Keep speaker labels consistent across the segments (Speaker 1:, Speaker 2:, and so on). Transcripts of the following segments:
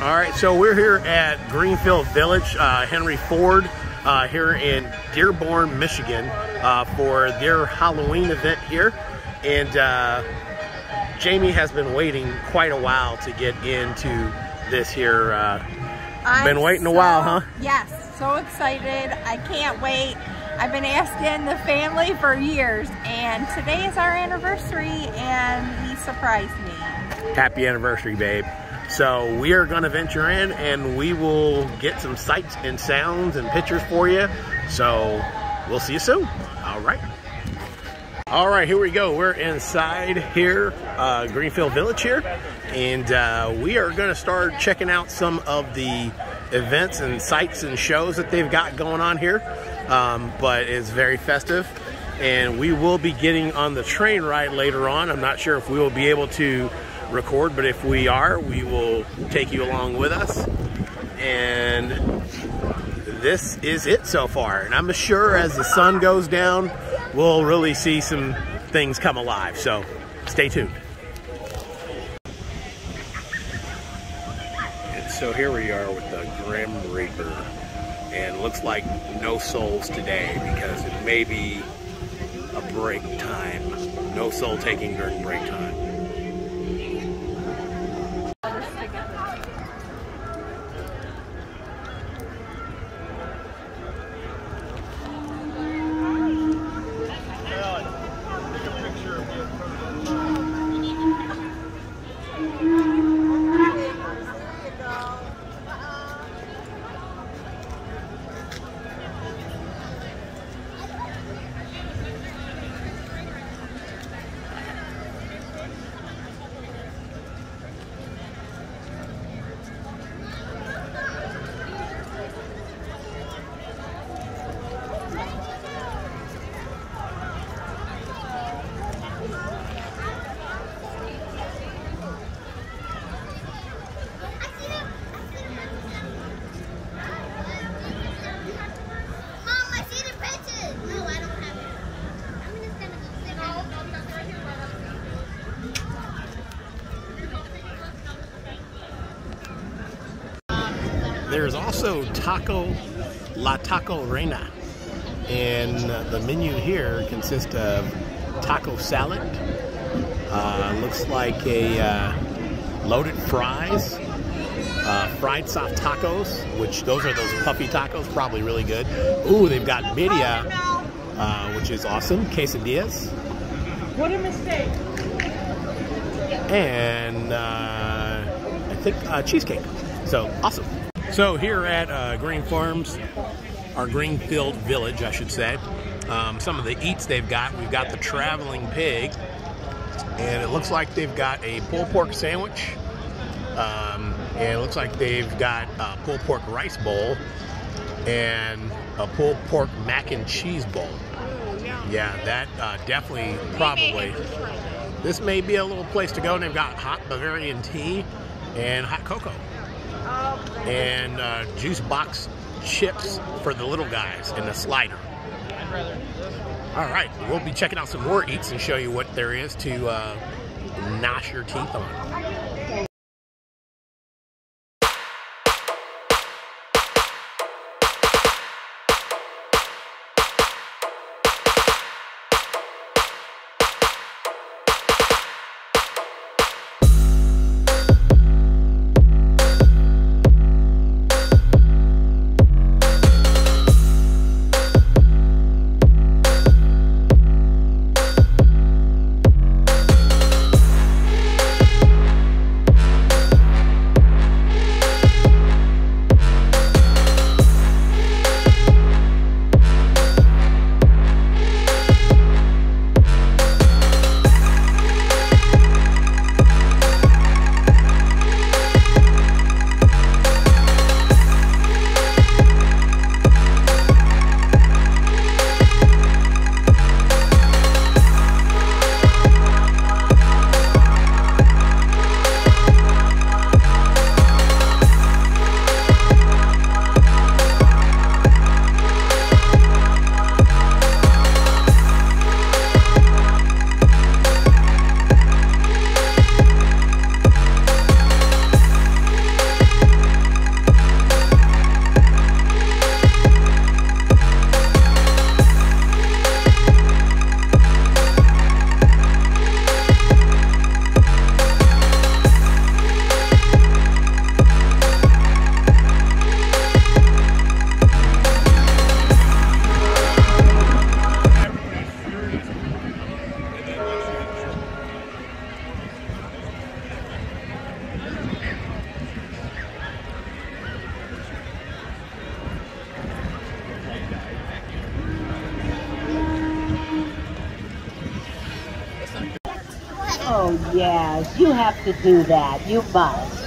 Speaker 1: All right, so we're here at Greenfield Village, uh, Henry Ford, uh, here in Dearborn, Michigan, uh, for their Halloween event here. And uh, Jamie has been waiting quite a while to get into this here. Uh, been waiting a while, huh?
Speaker 2: Yes, so excited. I can't wait. I've been asking the family for years, and today is our anniversary, and he surprised me.
Speaker 1: happy anniversary, babe. So we are going to venture in and we will get some sights and sounds and pictures for you. So we'll see you soon. All right. All right, here we go. We're inside here, uh, Greenfield Village here, and uh, we are going to start checking out some of the events and sites and shows that they've got going on here. Um, but it's very festive, and we will be getting on the train ride later on. I'm not sure if we will be able to record, but if we are, we will take you along with us. And this is it so far. And I'm sure as the sun goes down, we'll really see some things come alive. So stay tuned. And so here we are with the Grim Reaper. And looks like no souls today because it may be a break time. No soul taking during break time.
Speaker 3: Mom, I see the pictures. No, I don't have it. I'm just gonna go sit down. No, no, right here,
Speaker 1: There's also Taco La Taco Reina. And the menu here consists of taco salad, uh, looks like a uh, loaded fries, uh, fried soft tacos, which those are those puffy tacos, probably really good. Ooh, they've got media, uh, which is awesome, quesadillas.
Speaker 2: What a mistake.
Speaker 1: and uh, I think uh, cheesecake. So awesome. So here at uh, Green Farms, our Greenfield Village, I should say, um, some of the eats they've got. We've got the traveling pig, and it looks like they've got a pulled pork sandwich. Um, and it looks like they've got a pulled pork rice bowl and a pulled pork mac and cheese bowl. Yeah, that uh, definitely probably. This may be a little place to go. And they've got hot Bavarian tea and hot cocoa and uh, juice box chips for the little guys and the slider. All right, we'll be checking out some more eats and show you what there is to uh, gnash your teeth on.
Speaker 4: You have to do that. You must.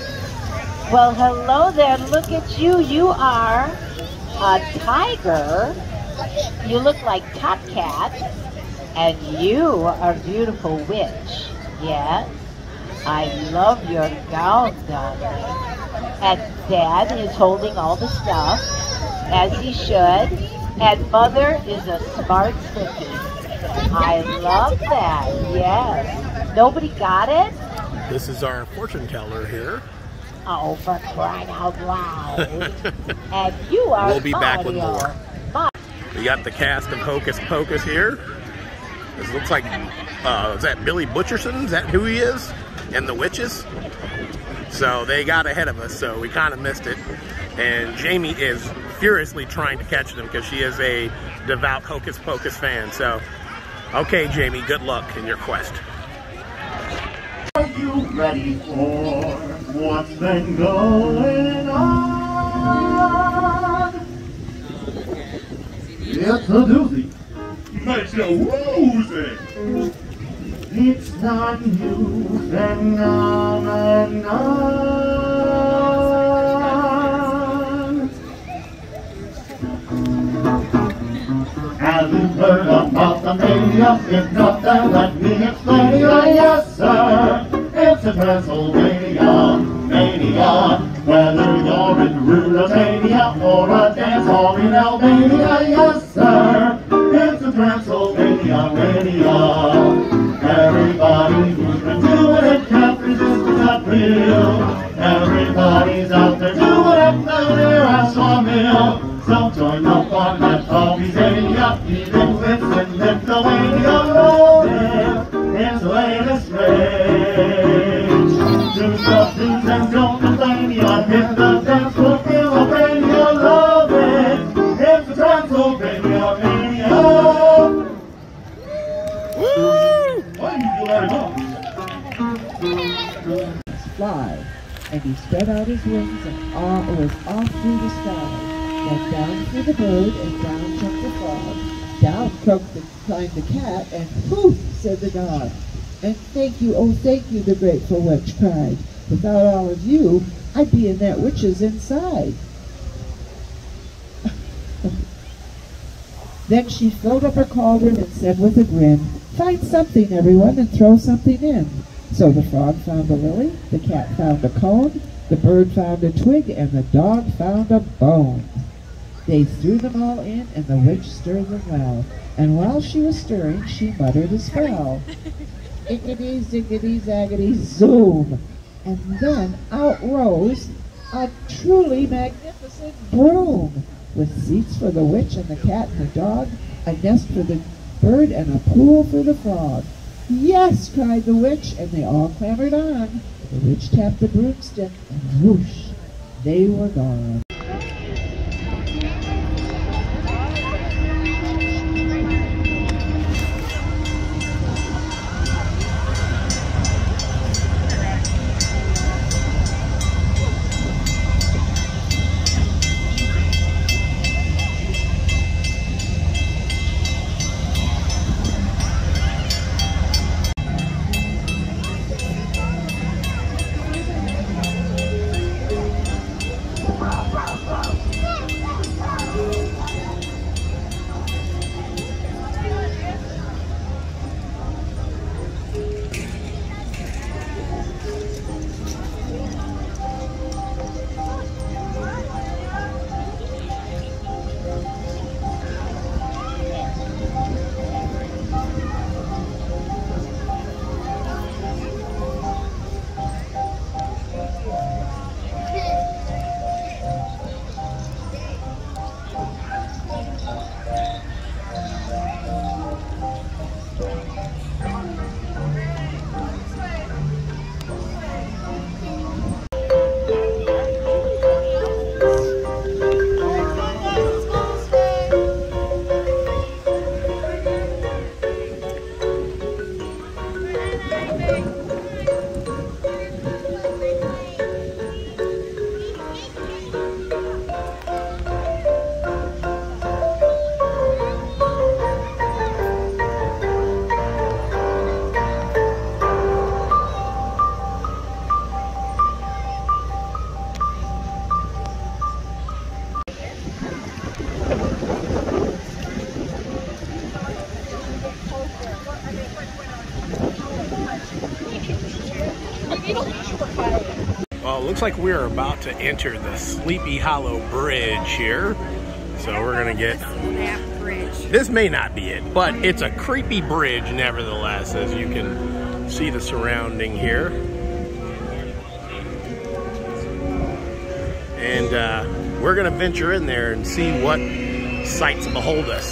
Speaker 4: Well, hello there. Look at you. You are a tiger. You look like Top Cat. And you are a beautiful witch. Yes. I love your gown, darling. And Dad is holding all the stuff, as he should. And Mother is a smart cookie. I love that. Yes. Nobody got it?
Speaker 1: This is our fortune teller here.
Speaker 4: Oh, for crying out loud. and you are
Speaker 1: We'll be back with more. We got the cast of Hocus Pocus here. This looks like, uh, is that Billy Butcherson? Is that who he is? And the witches? So they got ahead of us, so we kind of missed it. And Jamie is furiously trying to catch them because she is a devout Hocus Pocus fan. So, okay, Jamie, good luck in your quest.
Speaker 5: You ready for what's been going on? It's a doozy. Makes you woozy. It's the new phenomenon. Have you heard about the mania? If not, then let me explain ya, yes, sir. It's a Transylvania mania. Whether you're in Ruritania or a dance hall in Albania, yes, sir. It's a Transylvania mania. Everybody who's been doing it can't resist the appeal. Everybody's out there doing it now near a sawmill. So join up on that Albania, even with in Lithuania Hit the dance floor, feel a pain, you love it. It's the very much.
Speaker 6: fly, and he spread out his wings and off, was off through the sky. Then down flew the bird, and down jumped the frog. Down croaked and climbed the cat, and poof, said the dog. And thank you, oh thank you, the grateful witch cried. Without all of you, I'd be in that witch's inside. Then she filled up her cauldron and said with a grin, Find something, everyone, and throw something in. So the frog found a lily, the cat found a cone, the bird found a twig, and the dog found a bone. They threw them all in, and the witch stirred them well. And while she was stirring, she muttered a spell. Ickety, ziggity, zaggity, zoom! And then out rose a truly magnificent broom, with seats for the witch and the cat and the dog, a nest for the bird, and a pool for the frog. Yes, cried the witch, and they all clambered on. The witch tapped the broomstick, and whoosh, they were gone.
Speaker 1: looks like we're about to enter the Sleepy Hollow Bridge here. So we're gonna get, this may not be it, but it's a creepy bridge nevertheless, as you can see the surrounding here. And uh, we're gonna venture in there and see what sights behold us.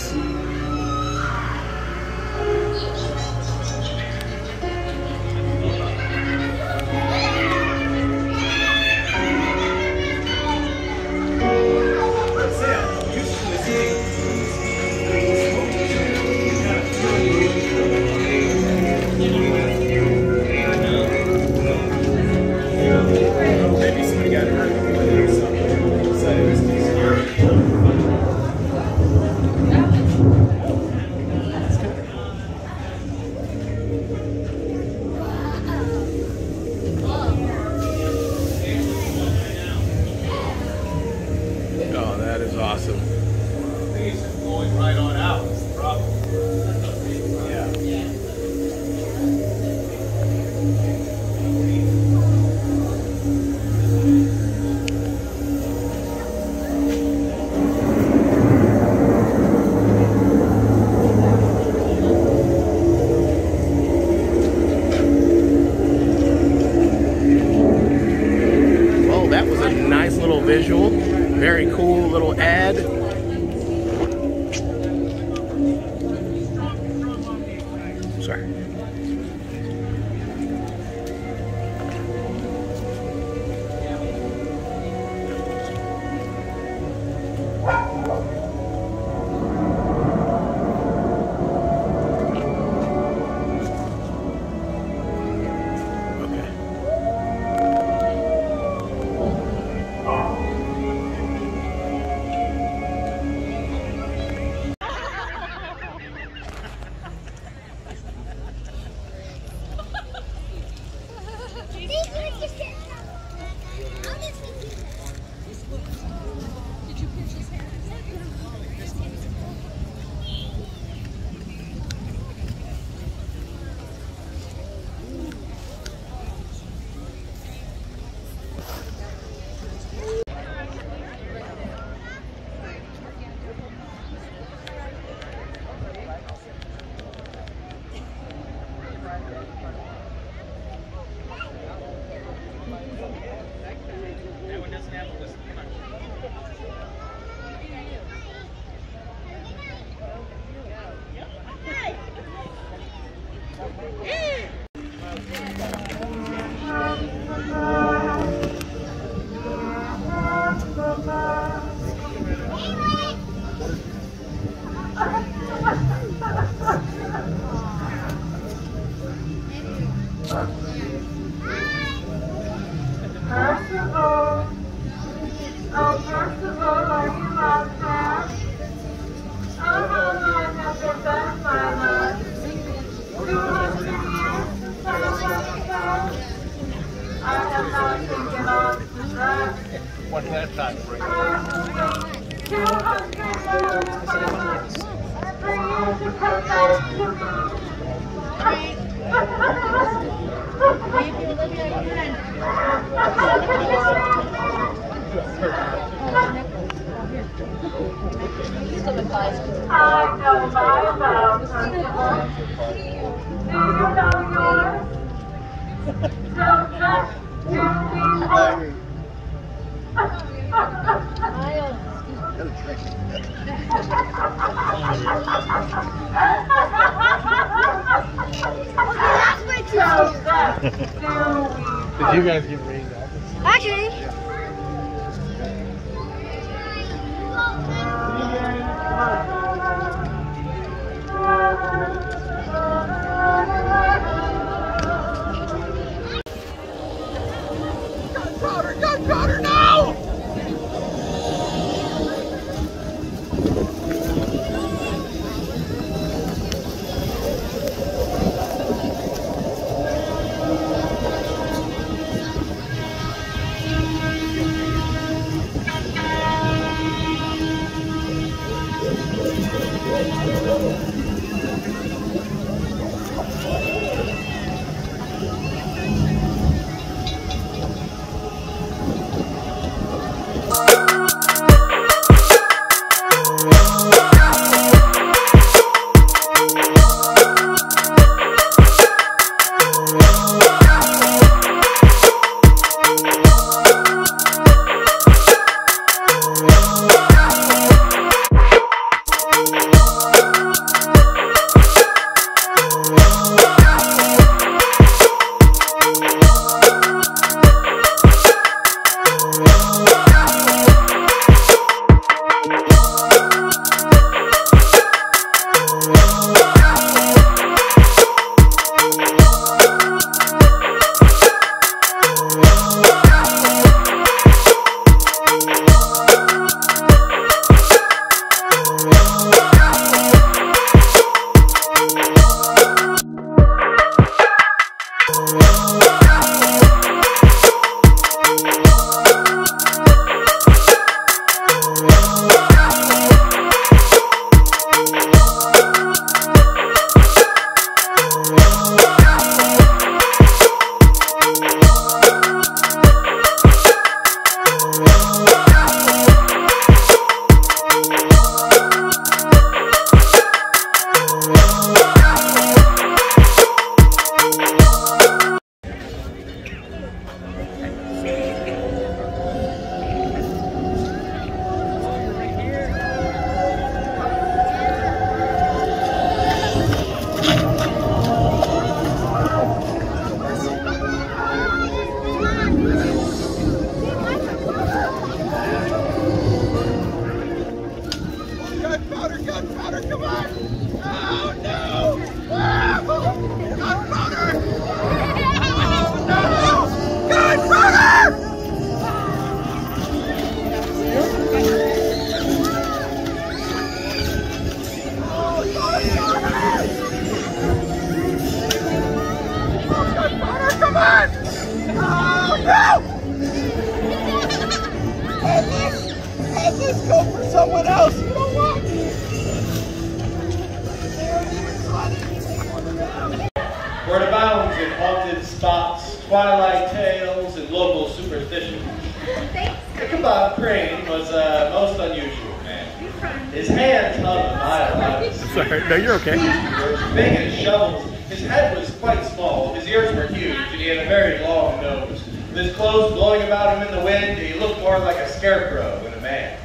Speaker 7: Ears were huge, and he had a very long nose. His clothes blowing about him in the wind, he looked more like a scarecrow than a man.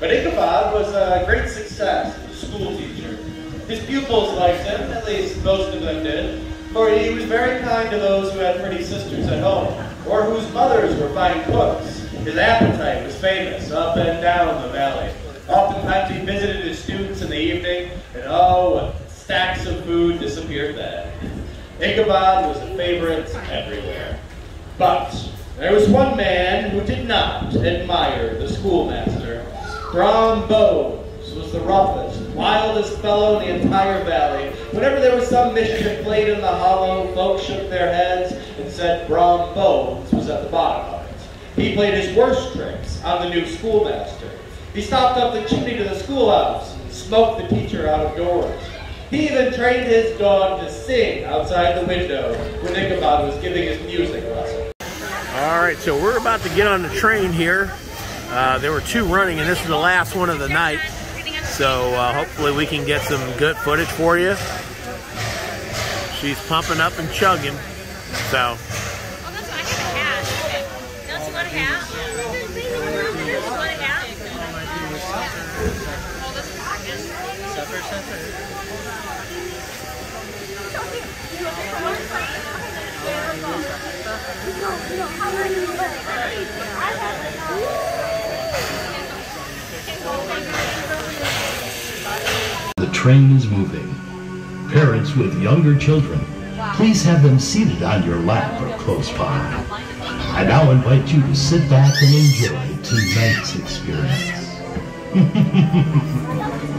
Speaker 7: But Ichabod was a great success as a school teacher. His pupils liked him, at least most of them did, for he was very kind to those who had pretty sisters at home, or whose mothers were fine cooks. His appetite was famous up and down the valley. Oftentimes he visited his students in the evening, and oh, stacks of food disappeared then. Ichabod was a favorite everywhere. But there was one man who did not admire the schoolmaster. Brom Bones was the roughest, wildest fellow in the entire valley. Whenever there was some mischief played in the hollow, folks shook their heads and said Brom Bones was at the bottom of it. He played his worst tricks on the new schoolmaster. He stopped up the chimney to the schoolhouse and smoked the teacher out of doors. He even trained his dog to sing outside the window when Ichabod was giving his music lesson.
Speaker 1: All right, so we're about to get on the train here. Uh, there were two running, and this is the last one of the night. So uh, hopefully we can get some good footage for you. She's pumping up and chugging. So
Speaker 8: Don't you want a hat? Don't you want a hat? Hold this pocket.
Speaker 9: The train is moving. Parents with younger children, please have them seated on your lap or close by. I now invite you to sit back and enjoy tonight's experience.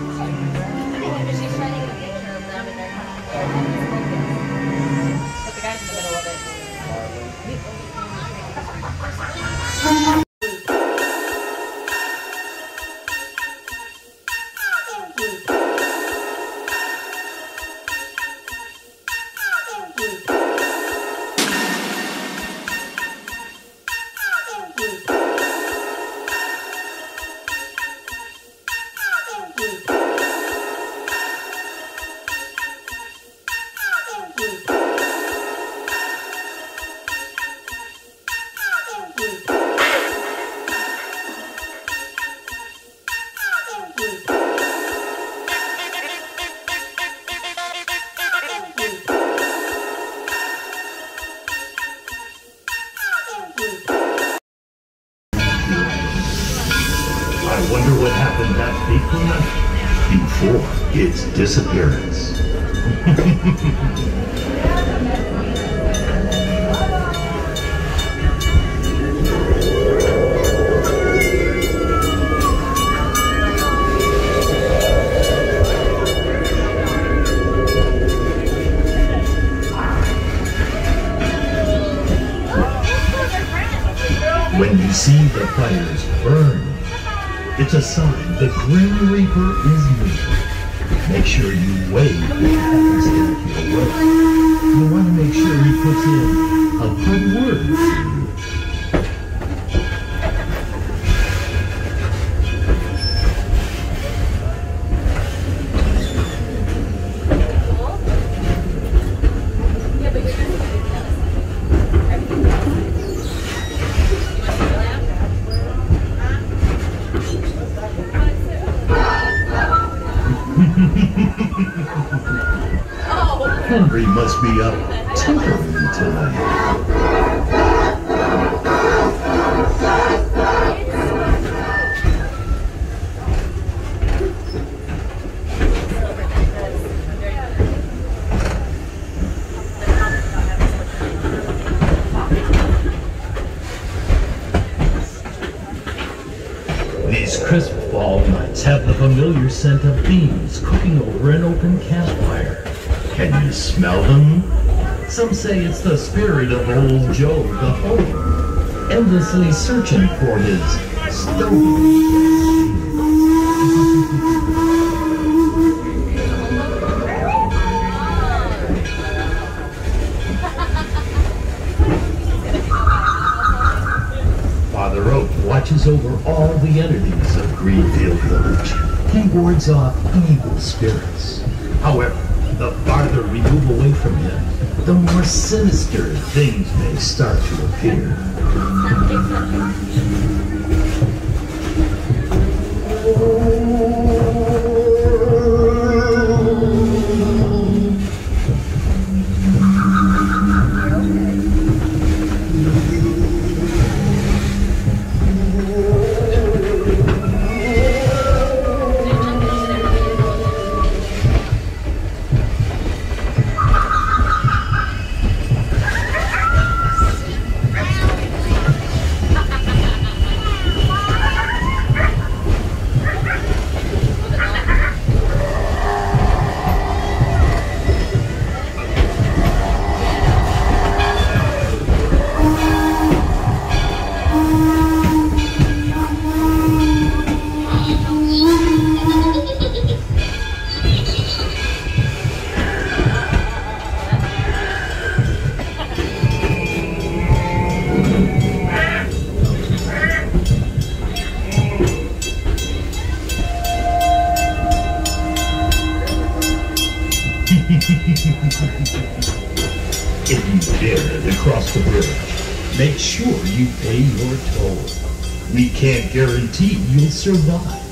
Speaker 9: These crisp fall nights have the familiar scent of beans cooking over an open campfire. Can you smell them? Some say it's the spirit of old Joe the Homer, endlessly searching for his stone. Father Oak watches over all the entities of Greenfield Village. He wards off evil spirits. However, the farther we move away from him, the more sinister things may start to appear. survive.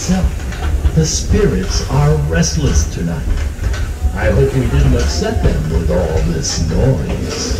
Speaker 9: itself. The spirits are restless tonight. I hope we didn't upset them with all this noise.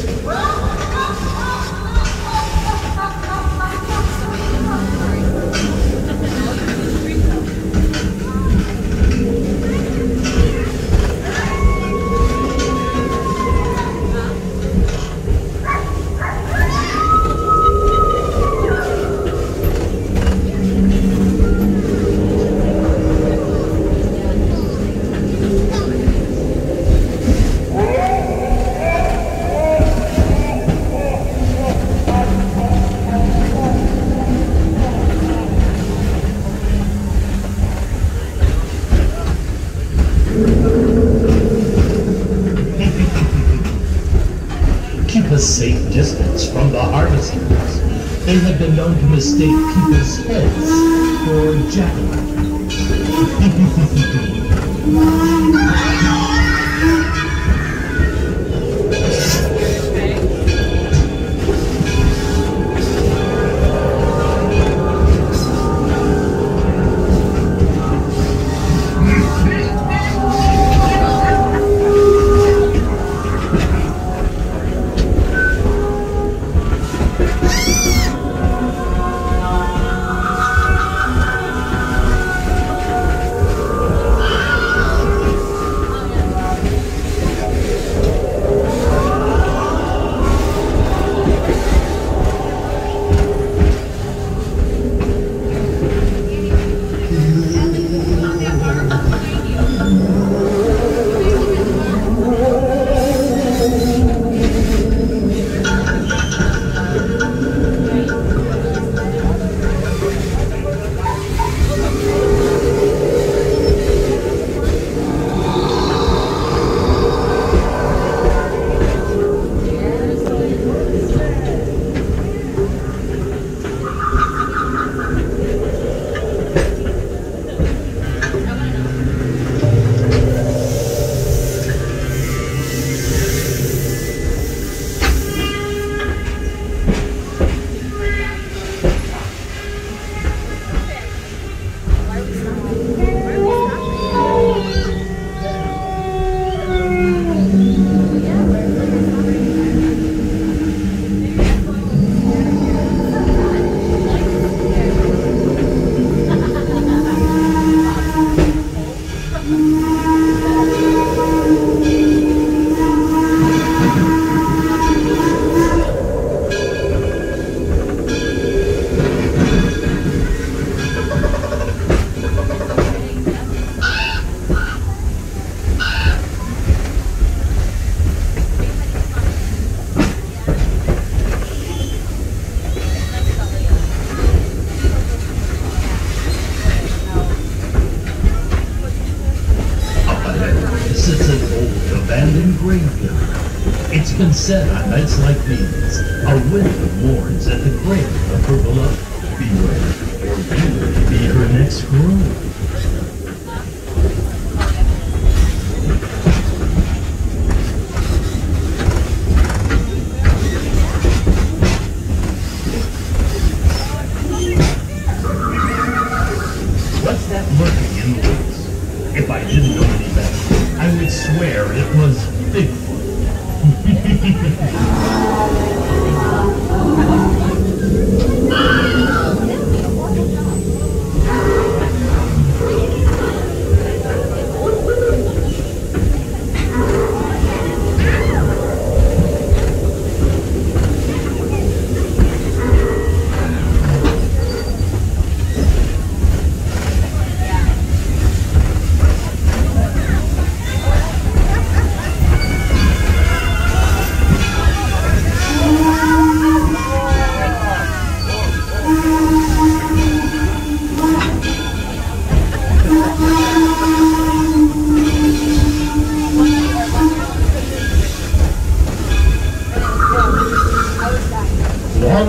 Speaker 9: On nights like these, a widow mourns at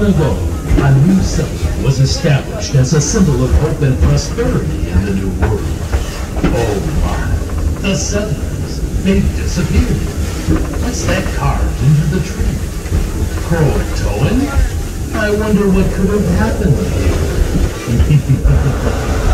Speaker 9: Long ago, a new settlement was established as a symbol of hope and prosperity in the new world. Oh my, the settlers, they've disappeared. What's that carved into the tree? Croatoan? I wonder what could have happened here.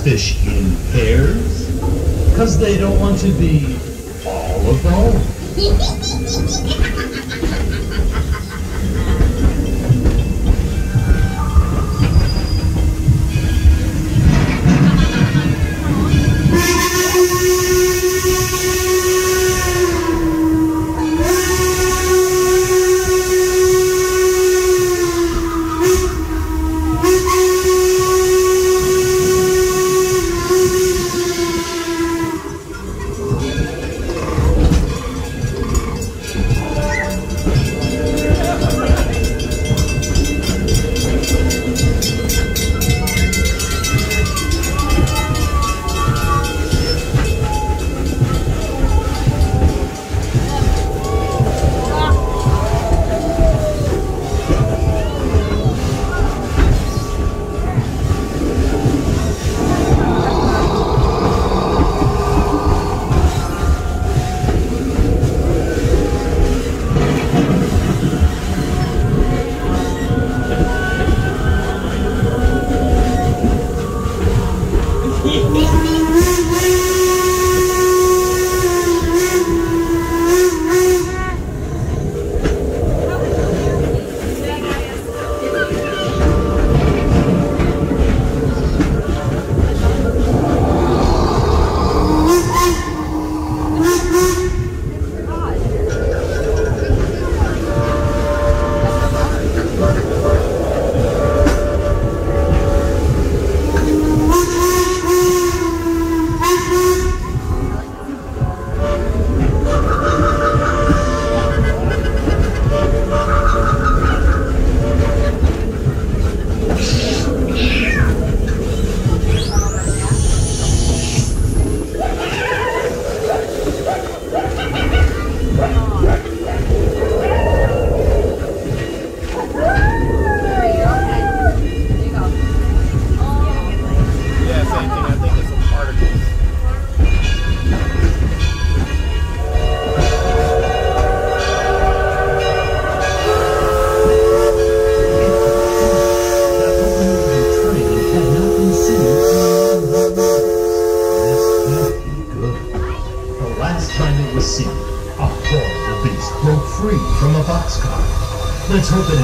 Speaker 9: fish in pairs because they don't want to be all alone. Let's hope it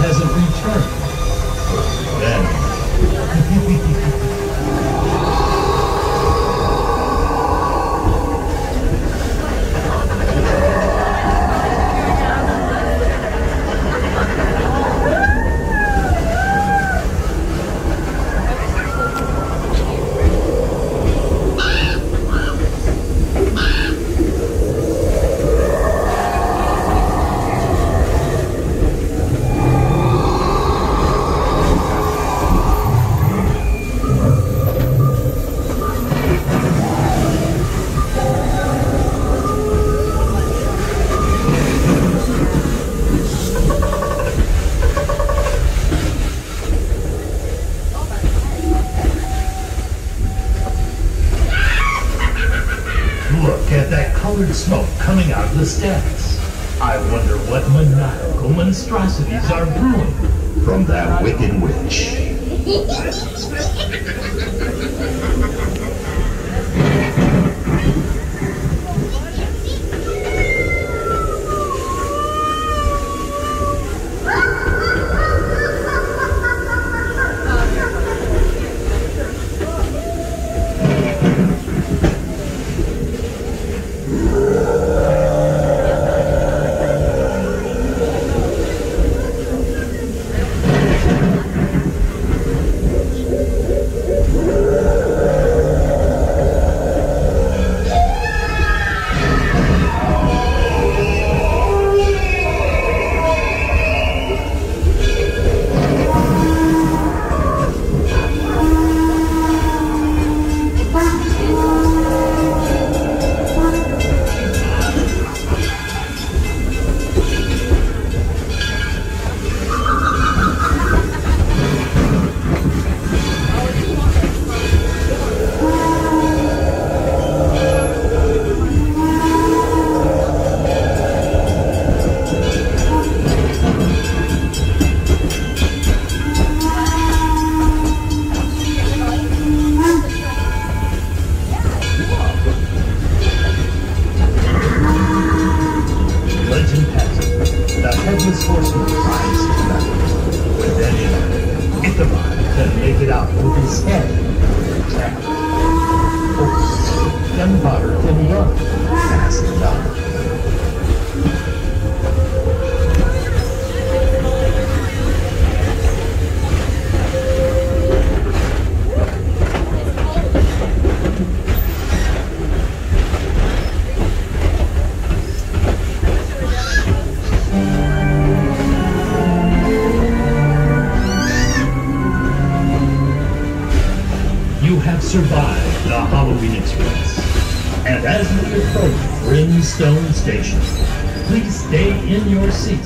Speaker 9: monstrosities are brewing from that wicked witch.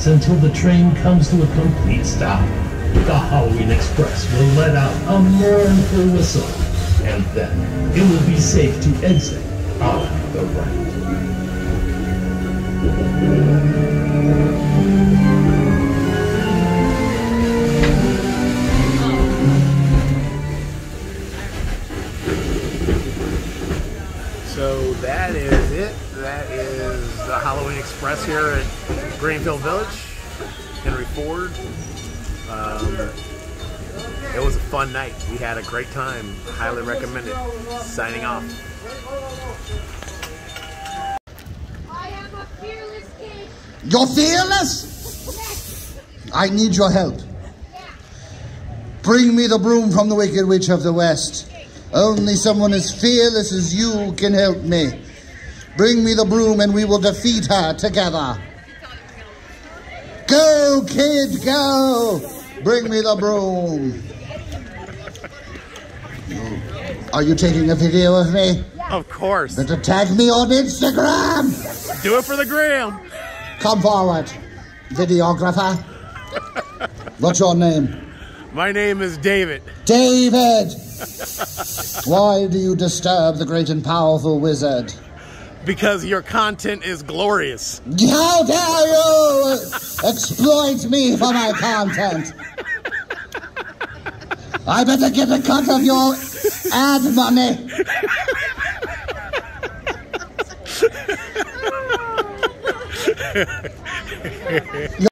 Speaker 9: seats until the train comes to a complete stop. The Halloween Express will let out a mournful whistle, and then it will be safe to exit on the right.
Speaker 1: So that is it. That is the Halloween Express here at Greenfield Village, Henry Ford. Um, it was a fun night. We had a great time. Highly recommend it. Signing off.
Speaker 3: I am a fearless.
Speaker 10: You're fearless? I need your help. Bring me the broom from the Wicked Witch of the West. Only someone as fearless as you can help me. Bring me the broom and we will defeat her together. Go, kid, go! Bring me the broom. Are you taking a video of me?
Speaker 1: Of course.
Speaker 10: Better tag me on Instagram.
Speaker 1: Do it for the gram.
Speaker 10: Come forward, videographer. What's your name?
Speaker 1: My name is David.
Speaker 10: David! Why do you disturb the great and powerful wizard?
Speaker 1: Because your content is glorious.
Speaker 10: How dare you exploit me for my content? I better get a cut of your ad money.